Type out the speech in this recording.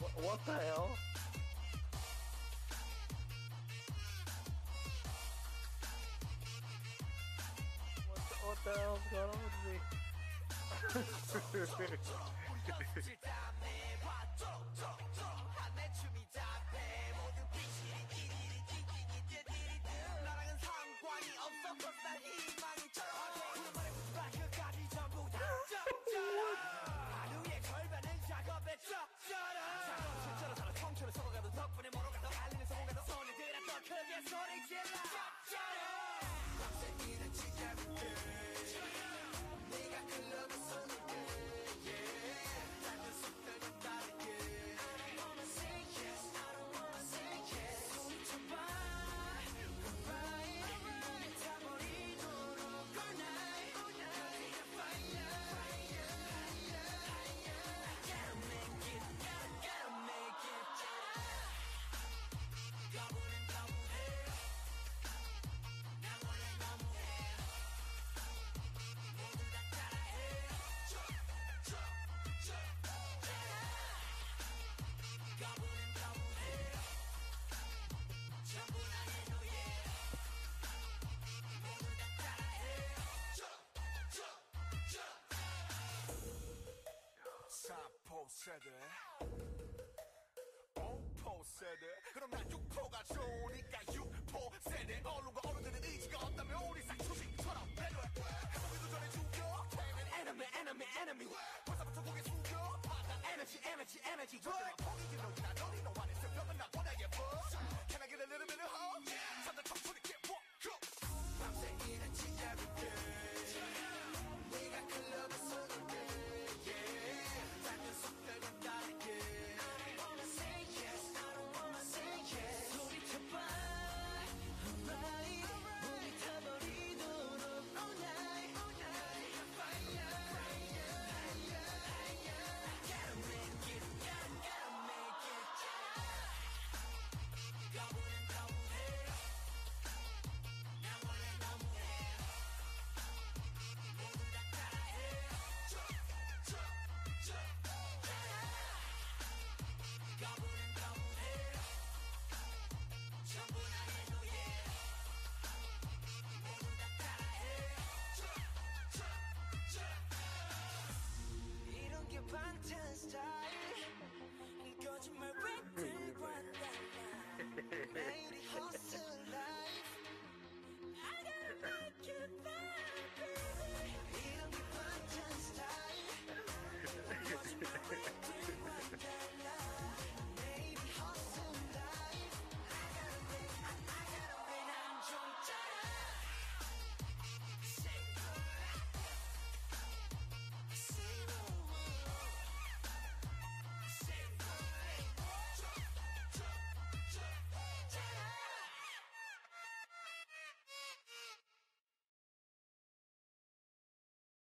what the hell? What the, what the hell's going on with me? that's all they care about. 세대 오포 세대 그럼 난 육포가 좋으니까 육포 세대 언론과 어른들의 의지가 없다면 우리 쌍초식처럼 배려해 해보기도 전에 죽여 Enemy enemy enemy 벌써부터 고개 숙여 받아 Energy energy energy 절대로 포기지 너나 너니 너 안에 새벽은 나보다 예뻐 Can I get a little bit of hope? 잠